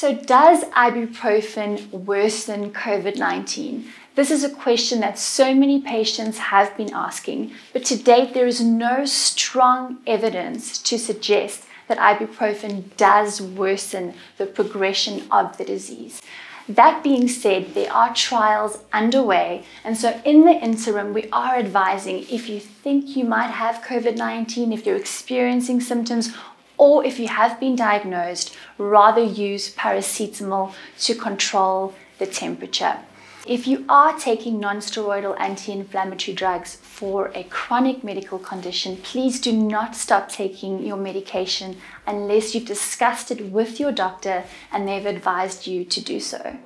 So, does ibuprofen worsen COVID 19? This is a question that so many patients have been asking, but to date, there is no strong evidence to suggest that ibuprofen does worsen the progression of the disease. That being said, there are trials underway, and so in the interim, we are advising if you think you might have COVID 19, if you're experiencing symptoms, or if you have been diagnosed, rather use paracetamol to control the temperature. If you are taking non-steroidal anti-inflammatory drugs for a chronic medical condition, please do not stop taking your medication unless you've discussed it with your doctor and they've advised you to do so.